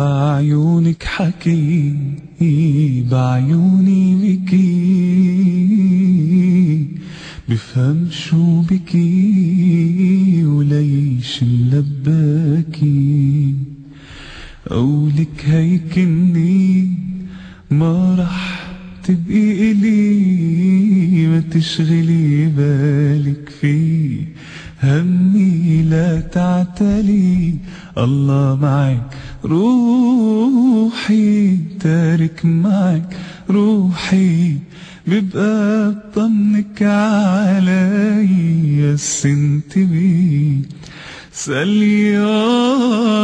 عيونك حكي بعيوني بكي. بفهم شو بكي وليش ملبكي. قولك هيك اني ما رح تبقي إلي ما تشغلي بالك في همي لا تعتلي. الله معك روحي تارك معك روحي ببقى بطمنك علي انتبهي سألي آه